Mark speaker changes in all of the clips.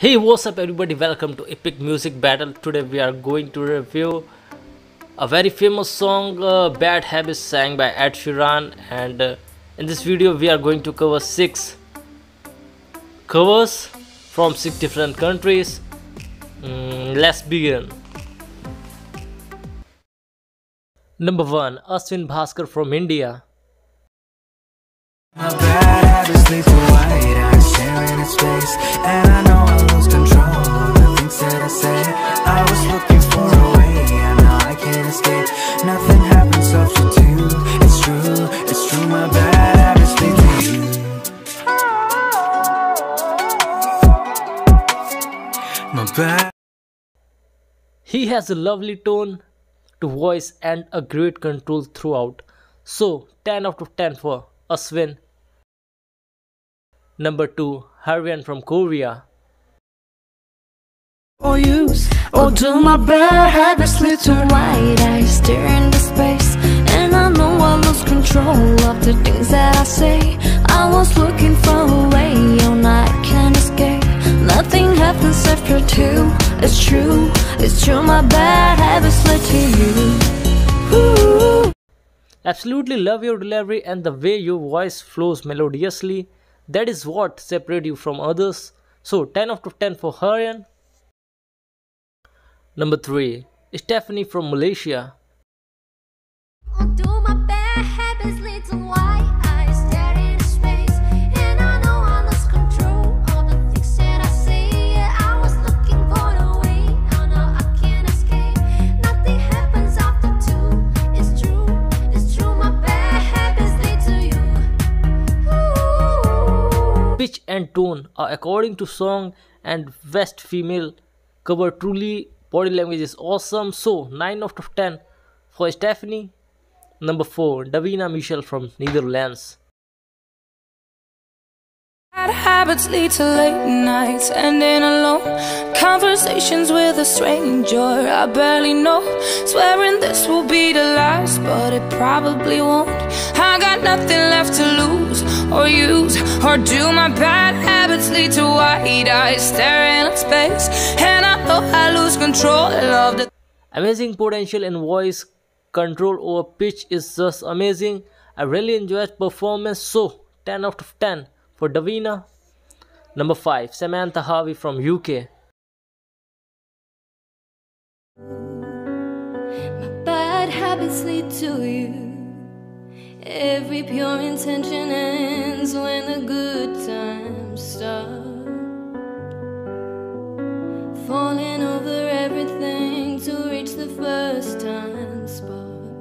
Speaker 1: Hey what's up everybody? Welcome to Epic Music Battle. Today we are going to review a very famous song uh, Bad Habits sang by Ed Sheeran. And uh, in this video we are going to cover 6 covers from 6 different countries. Mm, let's begin. Number 1 Ashwin Bhaskar from India.
Speaker 2: My bad habits control of the things that I say I was looking for a way, and now I can't escape Nothing happens it's true, it's true My bad habits lead to you My bad
Speaker 1: He has a lovely tone to voice and a great control throughout. So 10 out of 10 for Ashwin. Number 2 Harryan from Korea.
Speaker 3: Or use or oh, do my bad habits lead to
Speaker 4: wide eyes stare into space
Speaker 3: and I know I lose control of the things that I say I was looking for a way oh, and I can't escape nothing happens after two it's true it's true my bad habits lead to you.
Speaker 1: Absolutely love your delivery and the way your voice flows melodiously. That is what separates you from others. So 10 out of 10 for Harryan. Number 3 Stephanie from Malaysia.
Speaker 4: Or do my bad habits lead to white eyes stare into space? And I know I lost control of the things that I say. Yeah, I was looking for the way. Oh, no, I can't escape. Nothing happens after two. It's true, it's true. My bad habits lead to you. Ooh.
Speaker 1: Pitch and tone are according to song and West female cover truly body language is awesome. So 9 out of 10 for Stephanie. Number 4 Davina Michelle from Netherlands.
Speaker 3: Bad habits lead to late nights ending alone. Conversations with a stranger I barely know. Swearing this will be the last, but it probably won't. I got nothing left to lose or use. Or do my bad habits lead to wide eyes staring at space? And I know I lose control of the
Speaker 1: Amazing potential in voice control over pitch is just amazing. I really enjoyed performance so 10 out of 10 for Davina. Number 5 Samantha Harvey from UK.
Speaker 4: My bad habits lead to you. Every pure intention ends when the good times start. Falling over everything to reach the first time spot.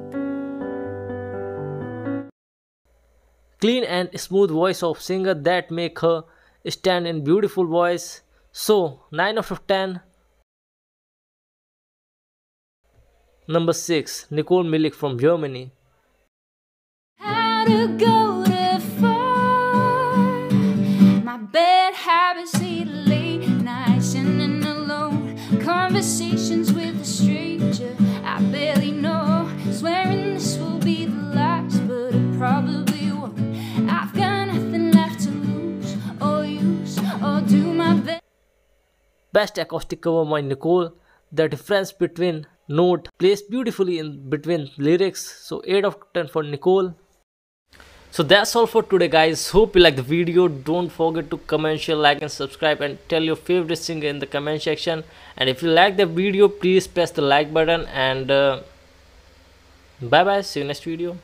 Speaker 1: Clean and smooth voice of singer that make her stand in beautiful voice. So 9 out of 10. Number 6 Nicole Milik from Germany.
Speaker 4: Conversations with a stranger I barely know. Swearing this will be the last, but it probably won't. I've got nothing left to lose or use or do my best.
Speaker 1: Best acoustic cover by Nicole. The difference between note plays beautifully in between lyrics. So 8 of 10 for Nicole. So that's all for today guys. Hope you like the video. Don't forget to comment, share, like and subscribe and tell your favorite singer in the comment section. And if you like the video please press the like button and uh, bye bye. See you next video.